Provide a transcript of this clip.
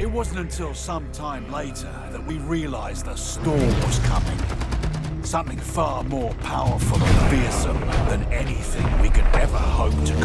It wasn't until some time later that we realized the storm was coming. Something far more powerful and fearsome than anything we could ever hope to.